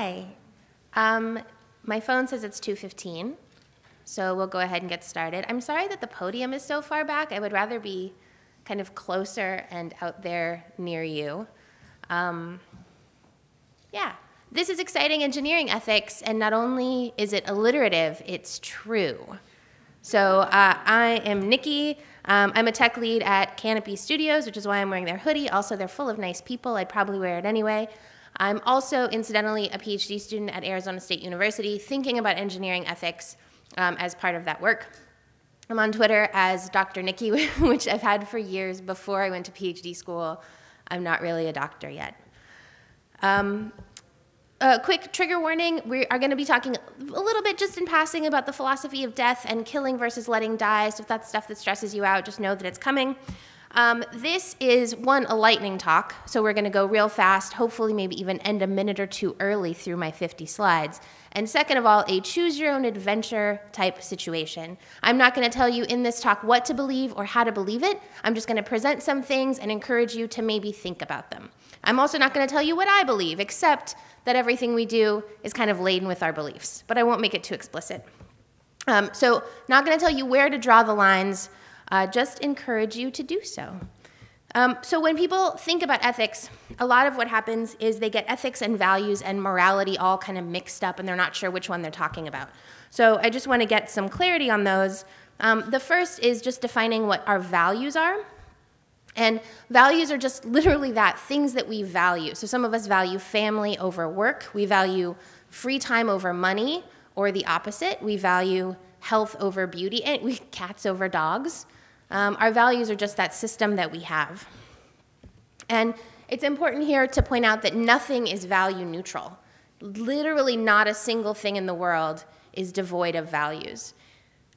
Hi. Um, my phone says it's 2.15, so we'll go ahead and get started. I'm sorry that the podium is so far back. I would rather be kind of closer and out there near you. Um, yeah, this is exciting engineering ethics, and not only is it alliterative, it's true. So uh, I am Nikki. Um, I'm a tech lead at Kanopi Studios, which is why I'm wearing their hoodie. Also, they're full of nice people. I'd probably wear it anyway. I'm also, incidentally, a PhD student at Arizona State University, thinking about engineering ethics um, as part of that work. I'm on Twitter as Dr. Nikki, which I've had for years before I went to PhD school. I'm not really a doctor yet. Um, a quick trigger warning we are going to be talking a little bit just in passing about the philosophy of death and killing versus letting die. So if that's stuff that stresses you out, just know that it's coming. Um, this is one, a lightning talk, so we're going to go real fast, hopefully, maybe even end a minute or two early through my 50 slides. And second of all, a choose your own adventure type situation. I'm not going to tell you in this talk what to believe or how to believe it. I'm just going to present some things and encourage you to maybe think about them. I'm also not going to tell you what I believe, except that everything we do is kind of laden with our beliefs, but I won't make it too explicit. Um, so, not going to tell you where to draw the lines uh, just encourage you to do so. Um, so, when people think about ethics, a lot of what happens is they get ethics and values and morality all kind of mixed up and they're not sure which one they're talking about. So, I just want to get some clarity on those. Um, the first is just defining what our values are. And values are just literally that things that we value. So, some of us value family over work, we value free time over money, or the opposite. We value health over beauty, and we cats over dogs. Um, our values are just that system that we have. And it's important here to point out that nothing is value neutral. Literally, not a single thing in the world is devoid of values.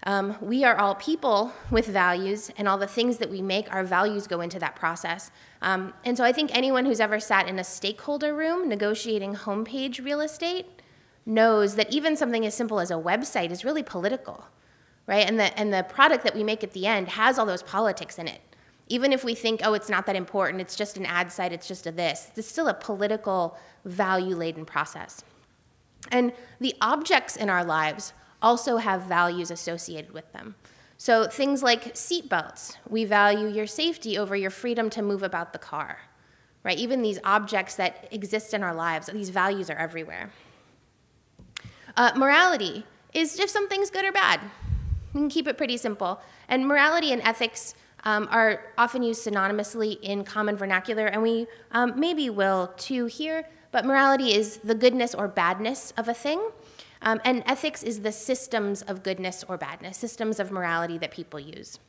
Um, we are all people with values, and all the things that we make, our values go into that process. Um, and so I think anyone who's ever sat in a stakeholder room negotiating homepage real estate knows that even something as simple as a website is really political right? And the, and the product that we make at the end has all those politics in it. Even if we think, oh, it's not that important, it's just an ad site, it's just a this, it's still a political, value laden process. And the objects in our lives also have values associated with them. So things like seatbelts, we value your safety over your freedom to move about the car, right? Even these objects that exist in our lives, these values are everywhere. Uh, morality is if something's good or bad, we can keep it pretty simple. And morality and ethics um, are often used synonymously in common vernacular, and we um, maybe will too here, but morality is the goodness or badness of a thing. Um, and ethics is the systems of goodness or badness, systems of morality that people use.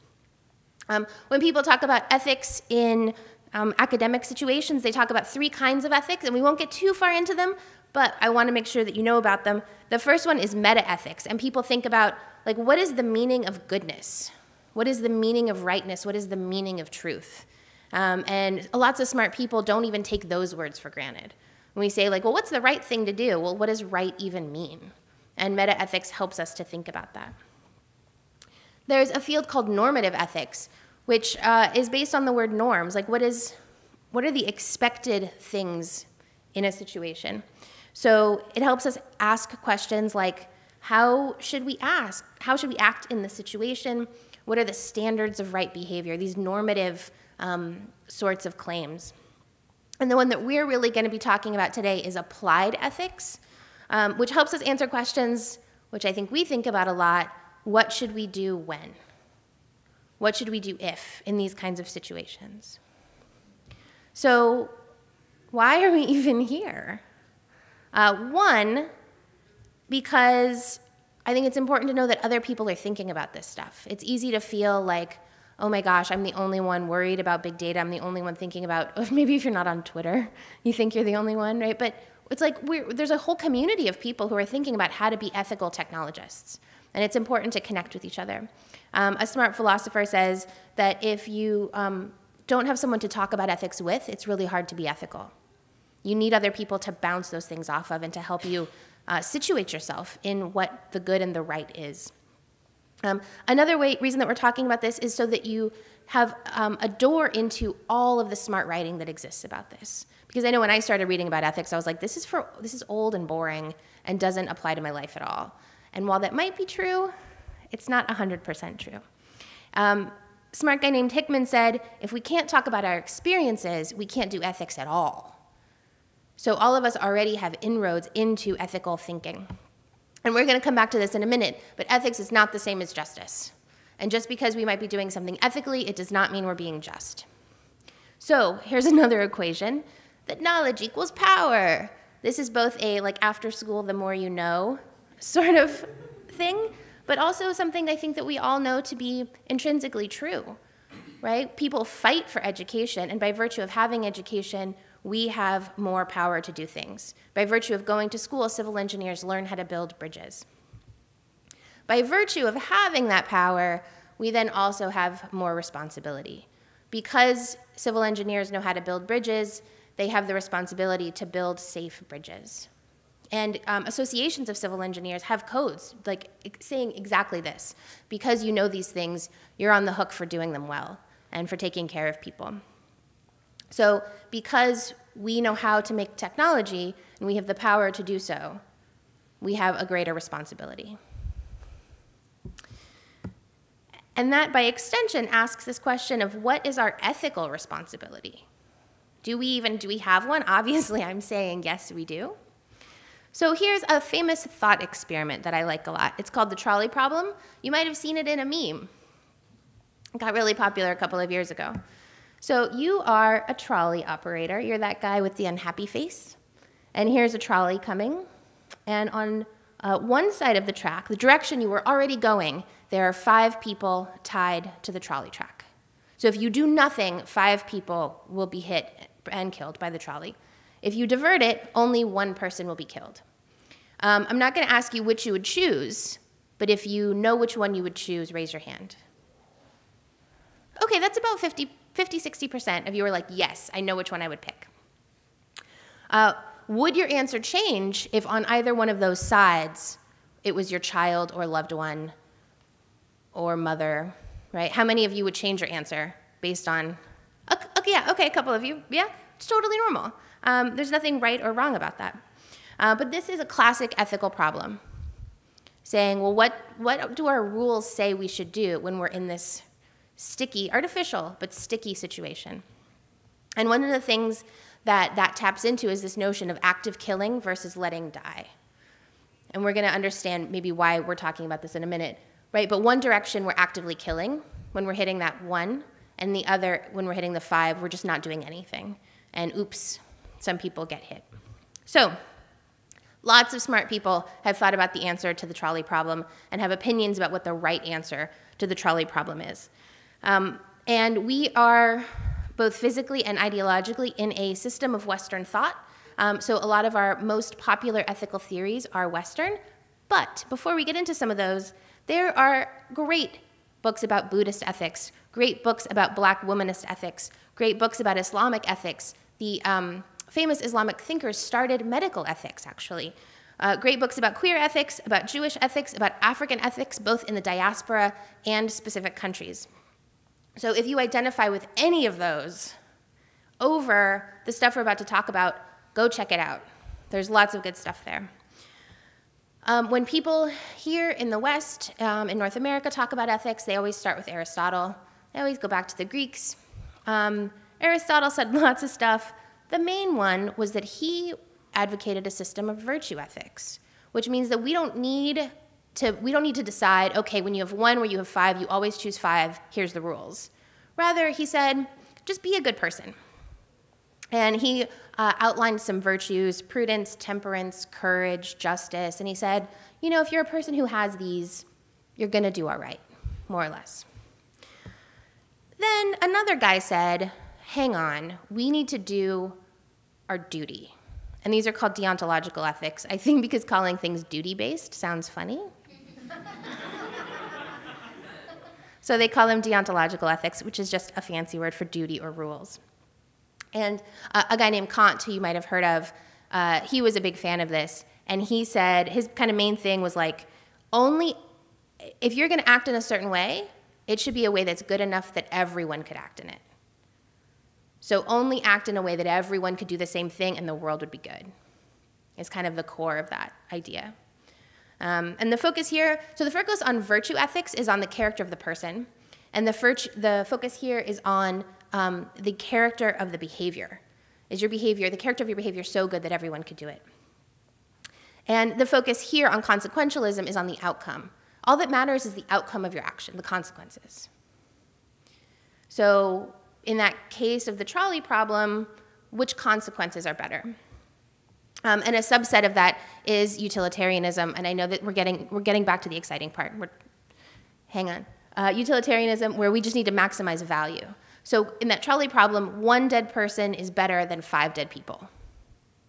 Um, when people talk about ethics in um, academic situations, they talk about three kinds of ethics, and we won't get too far into them, but I want to make sure that you know about them. The first one is meta ethics, and people think about like what is the meaning of goodness? What is the meaning of rightness? What is the meaning of truth? Um, and lots of smart people don't even take those words for granted. When we say, like, well, what's the right thing to do? Well, what does right even mean? And meta ethics helps us to think about that. There's a field called normative ethics, which uh, is based on the word norms. Like, what, is, what are the expected things in a situation? So it helps us ask questions like, how should we ask? How should we act in the situation? What are the standards of right behavior? These normative um, sorts of claims. And the one that we're really going to be talking about today is applied ethics, um, which helps us answer questions which I think we think about a lot. What should we do when? What should we do if in these kinds of situations? So, why are we even here? Uh, one, because I think it's important to know that other people are thinking about this stuff. It's easy to feel like, oh my gosh, I'm the only one worried about big data. I'm the only one thinking about, maybe if you're not on Twitter, you think you're the only one, right? But it's like there's a whole community of people who are thinking about how to be ethical technologists. And it's important to connect with each other. Um, a smart philosopher says that if you um, don't have someone to talk about ethics with, it's really hard to be ethical. You need other people to bounce those things off of and to help you uh, situate yourself in what the good and the right is. Um, another way, reason that we're talking about this is so that you have um, a door into all of the smart writing that exists about this. Because I know when I started reading about ethics, I was like, this is for this is old and boring and doesn't apply to my life at all. And while that might be true, it's not 100% true. Um, smart guy named Hickman said, if we can't talk about our experiences, we can't do ethics at all. So all of us already have inroads into ethical thinking. And we're going to come back to this in a minute, but ethics is not the same as justice. And just because we might be doing something ethically, it does not mean we're being just. So here's another equation that knowledge equals power. This is both a like after school, the more you know sort of thing, but also something I think that we all know to be intrinsically true, right? People fight for education, and by virtue of having education, we have more power to do things. By virtue of going to school, civil engineers learn how to build bridges. By virtue of having that power, we then also have more responsibility. Because civil engineers know how to build bridges, they have the responsibility to build safe bridges. And um, associations of civil engineers have codes like saying exactly this. Because you know these things, you're on the hook for doing them well and for taking care of people. So, because we know how to make technology and we have the power to do so, we have a greater responsibility. And that, by extension, asks this question of what is our ethical responsibility? Do we even, do we have one? Obviously, I'm saying yes, we do. So here's a famous thought experiment that I like a lot. It's called the trolley problem. You might have seen it in a meme. It got really popular a couple of years ago. So you are a trolley operator. You're that guy with the unhappy face. And here's a trolley coming. And on uh, one side of the track, the direction you were already going, there are five people tied to the trolley track. So if you do nothing, five people will be hit and killed by the trolley. If you divert it, only one person will be killed. Um, I'm not going to ask you which you would choose, but if you know which one you would choose, raise your hand. Okay, that's about 50, 50 60% of you are like, yes, I know which one I would pick. Uh, would your answer change if on either one of those sides it was your child or loved one or mother, right? How many of you would change your answer based on Okay, yeah, okay, a couple of you. Yeah, it's totally normal. Um, there's nothing right or wrong about that. Uh, but this is a classic ethical problem. Saying, well, what, what do our rules say we should do when we're in this sticky, artificial, but sticky situation? And one of the things that that taps into is this notion of active killing versus letting die. And we're going to understand maybe why we're talking about this in a minute, right? But one direction we're actively killing when we're hitting that one and the other, when we're hitting the five, we're just not doing anything. And oops, some people get hit. So, lots of smart people have thought about the answer to the trolley problem and have opinions about what the right answer to the trolley problem is. Um, and we are both physically and ideologically in a system of Western thought. Um, so, a lot of our most popular ethical theories are Western. But before we get into some of those, there are great books about Buddhist ethics, great books about black womanist ethics, great books about Islamic ethics. The um, famous Islamic thinkers started medical ethics, actually. Uh, great books about queer ethics, about Jewish ethics, about African ethics, both in the diaspora and specific countries. So if you identify with any of those over the stuff we're about to talk about, go check it out. There's lots of good stuff there. Um, when people here in the West, um, in North America, talk about ethics, they always start with Aristotle. They always go back to the Greeks. Um, Aristotle said lots of stuff. The main one was that he advocated a system of virtue ethics, which means that we don't need to we don't need to decide, okay, when you have one where you have five, you always choose five, here's the rules. Rather, he said, just be a good person. And he uh, outlined some virtues prudence, temperance, courage, justice. And he said, you know, if you're a person who has these, you're going to do all right, more or less. Then another guy said, hang on, we need to do our duty. And these are called deontological ethics, I think because calling things duty based sounds funny. So they call them deontological ethics, which is just a fancy word for duty or rules. And uh, a guy named Kant, who you might have heard of, uh, he was a big fan of this. And he said his kind of main thing was like, only if you're going to act in a certain way, it should be a way that's good enough that everyone could act in it. So only act in a way that everyone could do the same thing and the world would be good. Is kind of the core of that idea. Um, and the focus here, so the focus on virtue ethics is on the character of the person, and the, the focus here is on um, the character of the behavior. Is your behavior, the character of your behavior so good that everyone could do it? And the focus here on consequentialism is on the outcome. All that matters is the outcome of your action, the consequences. So, in that case of the trolley problem, which consequences are better? Um, and a subset of that is utilitarianism. And I know that we're getting, we're getting back to the exciting part. We're, hang on. Uh, utilitarianism, where we just need to maximize value. So, in that trolley problem, one dead person is better than five dead people,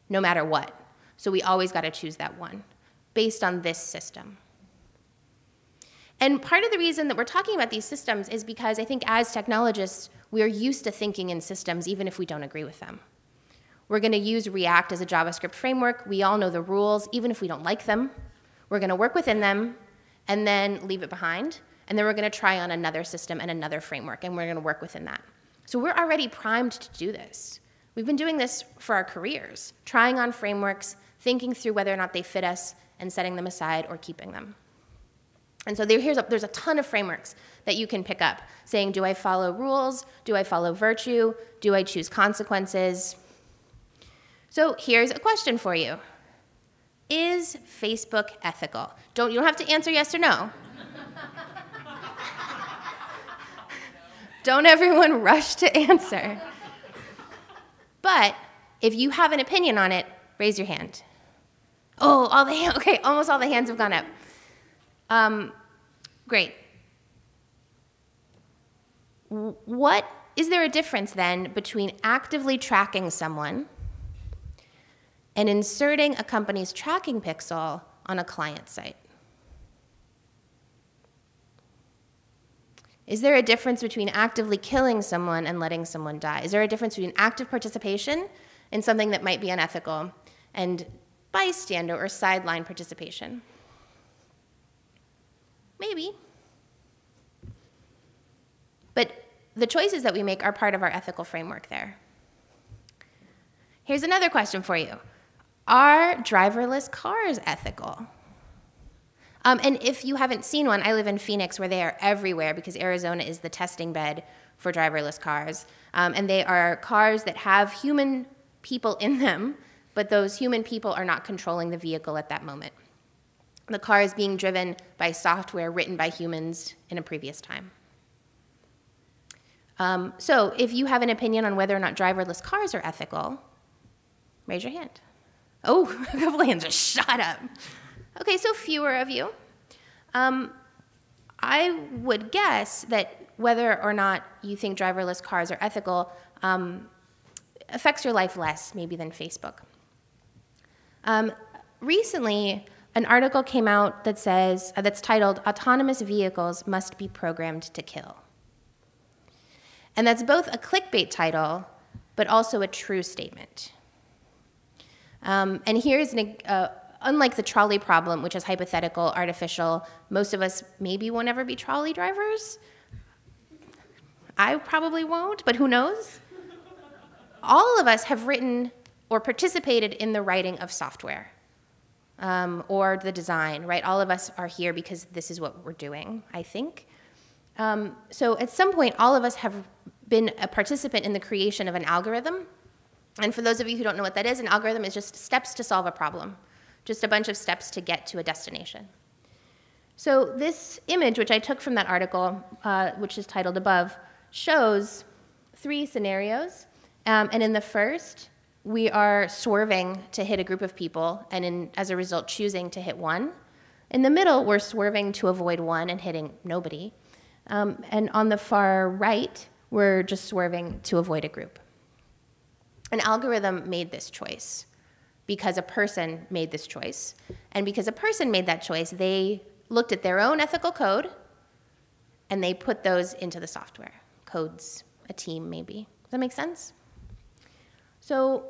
no matter what. So we always got to choose that one based on this system. And part of the reason that we're talking about these systems is because I think as technologists, we are used to thinking in systems even if we don't agree with them. We're going to use React as a JavaScript framework. We all know the rules, even if we don't like them. We're going to work within them and then leave it behind. And then we're going to try on another system and another framework, and we're going to work within that. So we're already primed to do this. We've been doing this for our careers, trying on frameworks, thinking through whether or not they fit us and setting them aside or keeping them. And so there, a, there's a ton of frameworks that you can pick up, saying, do I follow rules? Do I follow virtue? Do I choose consequences? So here's a question for you. Is Facebook ethical? Don't, you don't have to answer yes or no. don't everyone rush to answer. But if you have an opinion on it, raise your hand. Oh, all the hands, okay, almost all the hands have gone up. Um, great. What, is there a difference then between actively tracking someone and inserting a company's tracking pixel on a client site? Is there a difference between actively killing someone and letting someone die? Is there a difference between active participation in something that might be unethical and bystander or sideline participation? Maybe. But the choices that we make are part of our ethical framework there. Here's another question for you Are driverless cars ethical? Um, and if you haven't seen one, I live in Phoenix where they are everywhere because Arizona is the testing bed for driverless cars. Um, and they are cars that have human people in them but those human people are not controlling the vehicle at that moment. The car is being driven by software written by humans in a previous time. Um, so if you have an opinion on whether or not driverless cars are ethical, raise your hand. Oh, a couple hands just shot up. Okay, so fewer of you. Um, I would guess that whether or not you think driverless cars are ethical um, affects your life less, maybe, than Facebook. Um, recently, an article came out that says, uh, that's titled, Autonomous Vehicles Must Be Programmed to Kill. And that's both a clickbait title, but also a true statement. Um, and here's an, uh, unlike the trolley problem, which is hypothetical, artificial, most of us maybe won't ever be trolley drivers. I probably won't, but who knows? All of us have written or participated in the writing of software um, or the design, right? All of us are here because this is what we're doing, I think. Um, so at some point, all of us have been a participant in the creation of an algorithm. And for those of you who don't know what that is, an algorithm is just steps to solve a problem, just a bunch of steps to get to a destination. So this image, which I took from that article, uh, which is titled above, shows three scenarios. Um, and in the first, we are swerving to hit a group of people and in, as a result choosing to hit one. In the middle, we're swerving to avoid one and hitting nobody. Um, and on the far right, we're just swerving to avoid a group. An algorithm made this choice because a person made this choice. And because a person made that choice, they looked at their own ethical code and they put those into the software. Codes, a team maybe. Does that make sense? So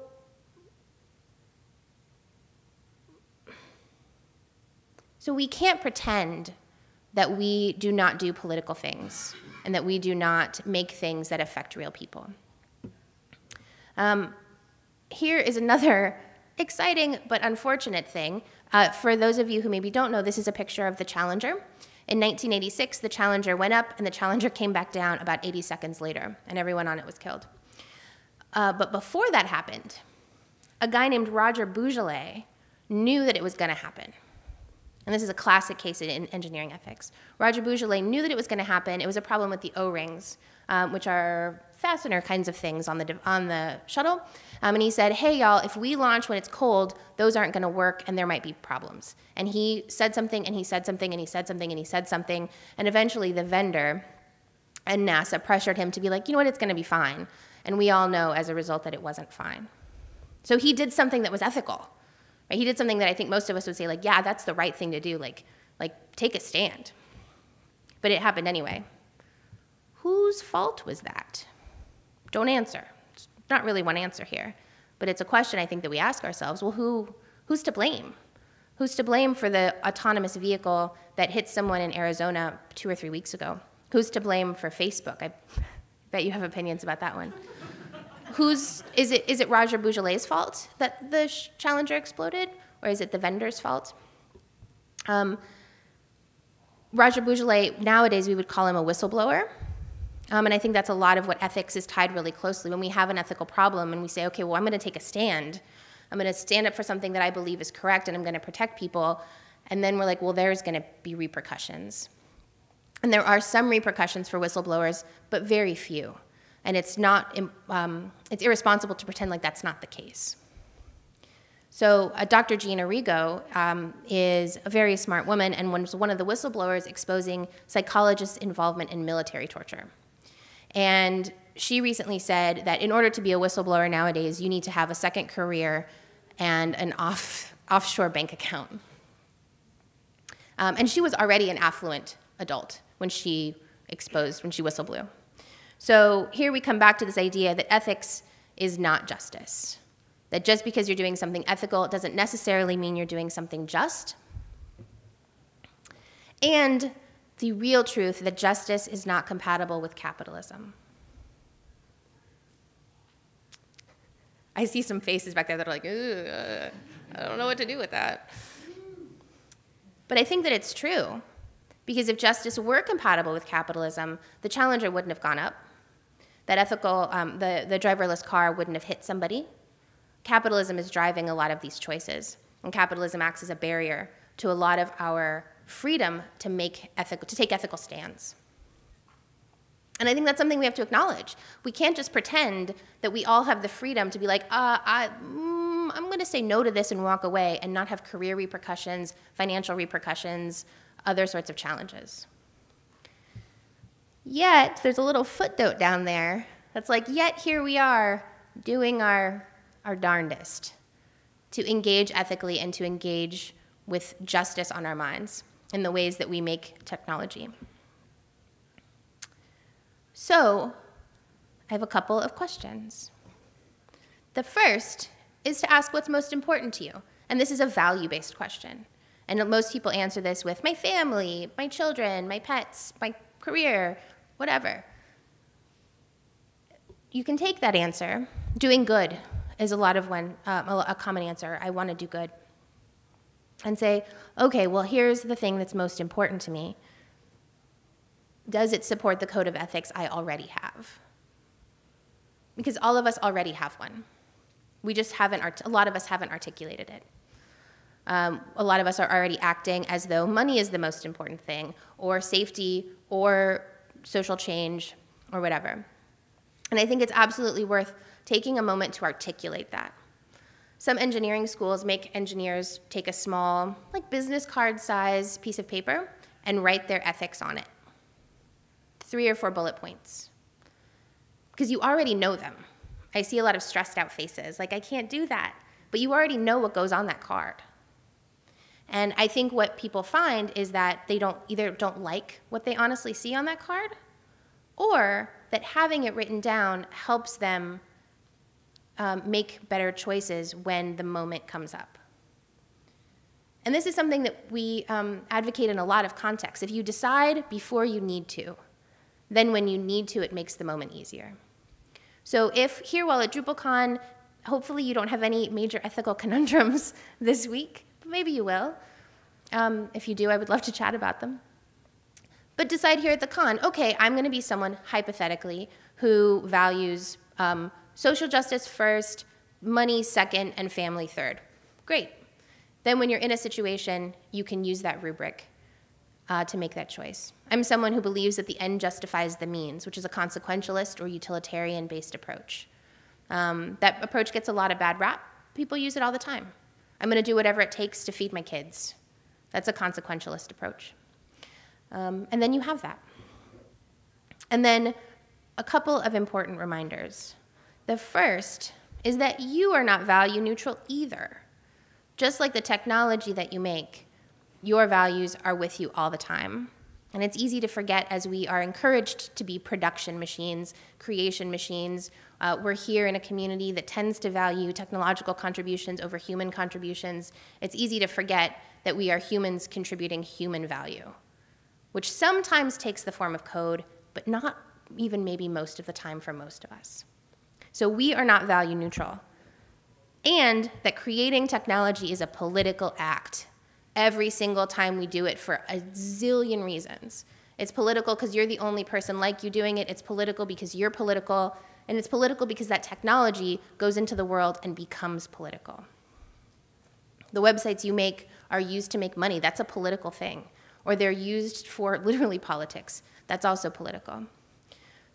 So we can't pretend that we do not do political things and that we do not make things that affect real people. Um, here is another exciting but unfortunate thing. Uh, for those of you who maybe don't know, this is a picture of the Challenger. In 1986, the Challenger went up and the Challenger came back down about 80 seconds later, and everyone on it was killed. Uh, but before that happened, a guy named Roger Boisjoly knew that it was going to happen. And this is a classic case in engineering ethics. Roger Boisjoly knew that it was going to happen. It was a problem with the O-rings, um, which are fastener kinds of things on the, on the shuttle. Um, and he said, hey, y'all, if we launch when it's cold, those aren't going to work and there might be problems. And he said something and he said something and he said something and he said something. And eventually the vendor and NASA pressured him to be like, you know what, it's going to be fine. And we all know as a result that it wasn't fine. So he did something that was ethical. Right? He did something that I think most of us would say, like, yeah, that's the right thing to do. Like, like take a stand. But it happened anyway. Whose fault was that? Don't answer. It's not really one answer here. But it's a question I think that we ask ourselves well, who, who's to blame? Who's to blame for the autonomous vehicle that hit someone in Arizona two or three weeks ago? Who's to blame for Facebook? I bet you have opinions about that one. Who's, is, it, is it Roger Boisjoly's fault that the Challenger exploded, or is it the vendor's fault? Um, Roger Boisjoly, nowadays we would call him a whistleblower. Um, and I think that's a lot of what ethics is tied really closely. When we have an ethical problem and we say, okay, well, I'm going to take a stand, I'm going to stand up for something that I believe is correct and I'm going to protect people, and then we're like, well, there's going to be repercussions. And there are some repercussions for whistleblowers, but very few. And it's not, um, it's irresponsible to pretend like that's not the case. So uh, Dr. Jean Arrigo um, is a very smart woman and was one of the whistleblowers exposing psychologists' involvement in military torture. And she recently said that in order to be a whistleblower nowadays, you need to have a second career and an off, offshore bank account. Um, and she was already an affluent adult when she exposed, when she whistleblew. So here we come back to this idea that ethics is not justice. That just because you're doing something ethical doesn't necessarily mean you're doing something just. And the real truth that justice is not compatible with capitalism. I see some faces back there that are like, I don't know what to do with that. But I think that it's true. Because if justice were compatible with capitalism, the challenger wouldn't have gone up. That ethical, um, the, the driverless car wouldn't have hit somebody. Capitalism is driving a lot of these choices, and capitalism acts as a barrier to a lot of our freedom to make ethical, to take ethical stands. And I think that's something we have to acknowledge. We can't just pretend that we all have the freedom to be like, uh, I, mm, I'm going to say no to this and walk away and not have career repercussions, financial repercussions, other sorts of challenges. Yet, there's a little footnote down there that's like, yet here we are doing our, our darndest to engage ethically and to engage with justice on our minds in the ways that we make technology. So, I have a couple of questions. The first is to ask what's most important to you. And this is a value based question. And most people answer this with my family, my children, my pets, my career, whatever. You can take that answer. Doing good is a lot of one, um, a common answer. I want to do good. And say, okay, well, here's the thing that's most important to me. Does it support the code of ethics I already have? Because all of us already have one. We just haven't, a lot of us haven't articulated it. Um, a lot of us are already acting as though money is the most important thing, or safety, or social change, or whatever. And I think it's absolutely worth taking a moment to articulate that. Some engineering schools make engineers take a small, like business card size piece of paper and write their ethics on it. Three or four bullet points. Because you already know them. I see a lot of stressed out faces, like, I can't do that. But you already know what goes on that card. And I think what people find is that they don't either don't like what they honestly see on that card, or that having it written down helps them um, make better choices when the moment comes up. And this is something that we um, advocate in a lot of contexts. If you decide before you need to, then when you need to, it makes the moment easier. So if here while at DrupalCon, hopefully you don't have any major ethical conundrums this week, but maybe you will. Um, if you do, I would love to chat about them. But decide here at the con, okay, I'm going to be someone, hypothetically, who values um, social justice first, money second, and family third. Great. Then when you're in a situation, you can use that rubric uh, to make that choice. I'm someone who believes that the end justifies the means, which is a consequentialist or utilitarian based approach. Um, that approach gets a lot of bad rap. People use it all the time. I'm going to do whatever it takes to feed my kids. That's a consequentialist approach. Um, and then you have that. And then a couple of important reminders. The first is that you are not value neutral either. Just like the technology that you make, your values are with you all the time. And it's easy to forget as we are encouraged to be production machines, creation machines. Uh, we're here in a community that tends to value technological contributions over human contributions. It's easy to forget that we are humans contributing human value, which sometimes takes the form of code, but not even maybe most of the time for most of us. So we are not value neutral. And that creating technology is a political act every single time we do it for a zillion reasons. It's political because you're the only person like you doing it. It's political because you're political. And it's political because that technology goes into the world and becomes political. The websites you make are used to make money. That's a political thing. Or they're used for literally politics. That's also political.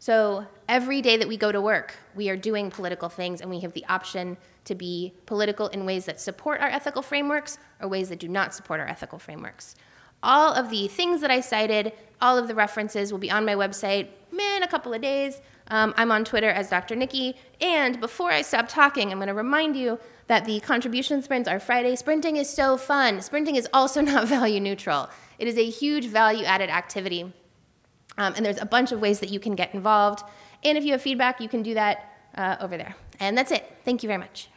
So every day that we go to work, we are doing political things and we have the option to be political in ways that support our ethical frameworks or ways that do not support our ethical frameworks. All of the things that I cited, all of the references will be on my website in a couple of days. Um, I'm on Twitter as Dr. Nikki. And before I stop talking, I'm going to remind you that the contribution sprints are Friday. Sprinting is so fun. Sprinting is also not value neutral. It is a huge value added activity um, and there's a bunch of ways that you can get involved. And if you have feedback, you can do that uh, over there. And that's it. Thank you very much.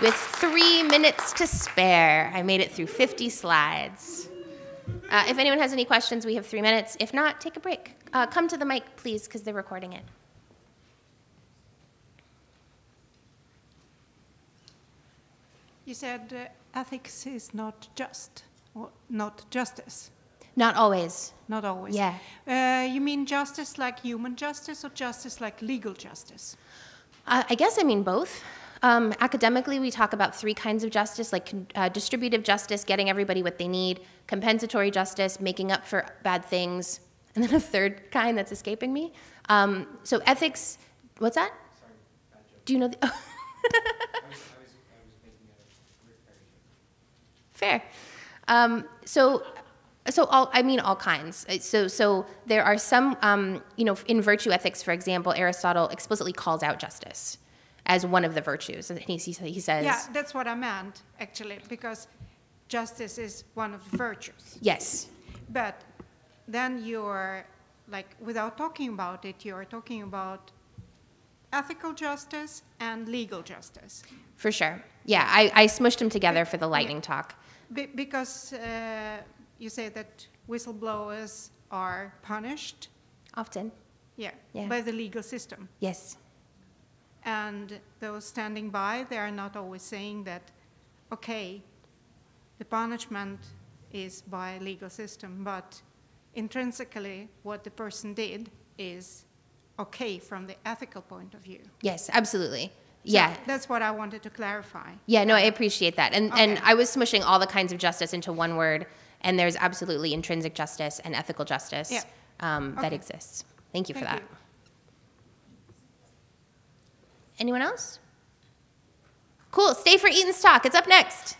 With three minutes to spare, I made it through 50 slides. Uh, if anyone has any questions, we have three minutes. If not, take a break. Uh, come to the mic, please, because they're recording it. You said uh, ethics is not just, or not justice. Not always. Not always. Yeah. Uh, you mean justice like human justice or justice like legal justice? Uh, I guess I mean both. Um, academically, we talk about three kinds of justice, like uh, distributive justice, getting everybody what they need, compensatory justice, making up for bad things, and then a third kind that's escaping me. Um, so ethics, what's that? Sorry, Do you know the? fair. Um, so, so all, I mean all kinds. Uh, so, so there are some, um, you know, in virtue ethics, for example, Aristotle explicitly calls out justice as one of the virtues, and he, he says. Yeah, that's what I meant actually, because justice is one of the virtues. Yes. But then you're like, without talking about it, you're talking about ethical justice and legal justice. For sure. Yeah, I, I smushed them together for the lightning talk. Be because uh, you say that whistleblowers are punished. Often. Yeah, yeah, by the legal system. Yes. And those standing by, they are not always saying that, okay, the punishment is by legal system, but intrinsically what the person did is okay from the ethical point of view. Yes, absolutely. So yeah. That's what I wanted to clarify. Yeah, no, I appreciate that. And, okay. and I was smushing all the kinds of justice into one word, and there's absolutely intrinsic justice and ethical justice yeah. um, okay. that exists. Thank you Thank for that. You. Anyone else? Cool. Stay for Eaton's talk. It's up next.